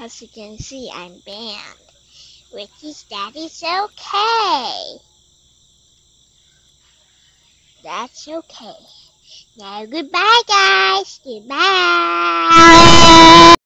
As you can see, I'm banned. Ricky's daddy's okay. That's okay. Now goodbye guys.